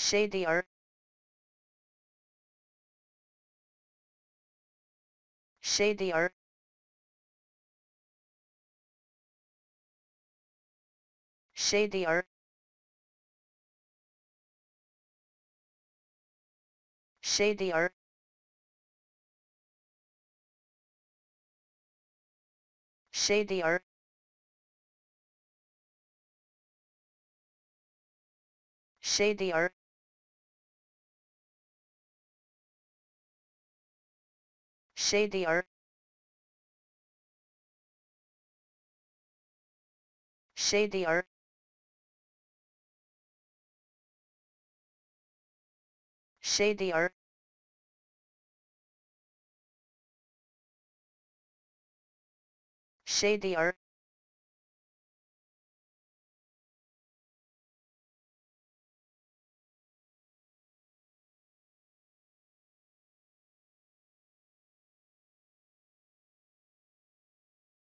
shadier shadier shadier shadier shadier shadier shadier shadier shadier shadier